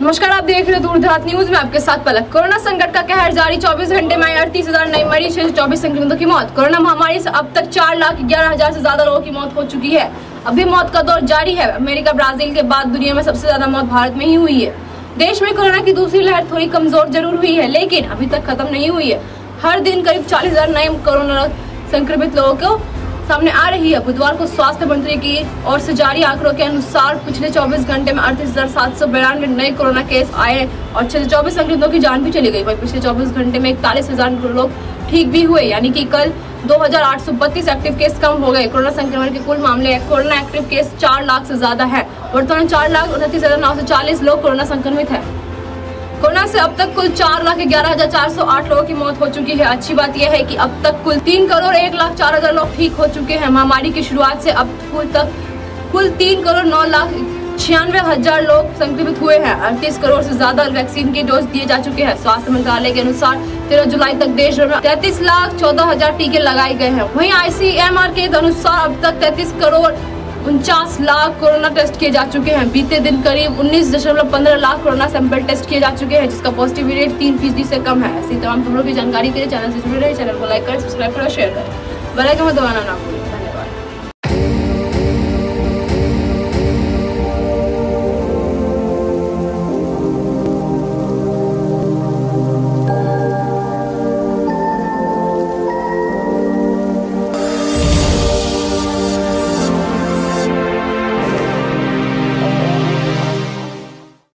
नमस्कार, आप देख रहे हैं दूरदराज न्यूज़। में आपके साथ पलक। कोरोना संकट का कहर जारी। 24 घंटे में अड़तीस हज़ार नए मरीज़ छह चौबीस संक्रमितों की मौत। कोरोना महामारी से अब तक चार लाख ग्यारह हज़ार से ज़्यादा लोगों की मौत हो चुकी है। अभी मौत का दौर जारी है। अमेरिका, ब्राज़ील के बाद दुनिया में सबसे ज़्यादा मौत भारत में ही हुई है। देश में कोरोना की दूसरी लहर थोड़ी कमज़ोर ज़रूर हुई है, लेकिन अभी तक खत्म नहीं हुई है। हर दिन करीब चालीस नए कोरोना संक्रमित लोगों को सामने आ रही है। बुधवार को स्वास्थ्य मंत्री की ओर से जारी आंकड़ों के अनुसार पिछले 24 घंटे में अड़तीस हज़ार सात सौ बिरानवे नए कोरोना केस आए और छह चौबीस संक्रमितों की जान भी चली गई। वही पिछले 24 घंटे में इकतालीस हज़ार लोग ठीक भी हुए, यानी कि कल 2832 एक्टिव केस कम हो गए। कोरोना संक्रमण के कुल मामले कोरोना एक्टिव केस चार लाख से ज़्यादा है। वर्तमान चार लाख उनतीस हज़ार नौ सौ चालीस लोग कोरोना संक्रमित है। कोरोना से अब तक कुल चार लाख ग्यारह हज़ार चार सौ आठ लोगों की मौत हो चुकी है। अच्छी बात यह है कि अब तक कुल तीन करोड़ एक लाख चार हज़ार लोग ठीक हो चुके हैं। महामारी की शुरुआत से अब कुल तक कुल तीन करोड़ नौ लाख छियानवे हज़ार लोग संक्रमित हुए हैं। अड़तीस करोड़ से ज़्यादा वैक्सीन के डोज दिए जा चुके हैं। स्वास्थ्य मंत्रालय के अनुसार तेरह जुलाई तक देश भर में तैतीस लाख चौदह हज़ार टीके लगाए गए हैं। वहीं आईसीएमआर के अनुसार अब तक तैतीस करोड़ उनचास लाख कोरोना टेस्ट किए जा चुके हैं। बीते दिन करीब उन्नीस दशमलव पंद्रह लाख कोरोना सैंपल टेस्ट किए जा चुके हैं, जिसका पॉजिटिव रेट तीन फ़ीसदी से कम है। ऐसी तमाम खबरों की जानकारी के लिए चैनल से जुड़े रहे। चैनल को लाइक करें, सब्सक्राइब करें शेयर करें। बेल आइकन में दबाना ना भूलें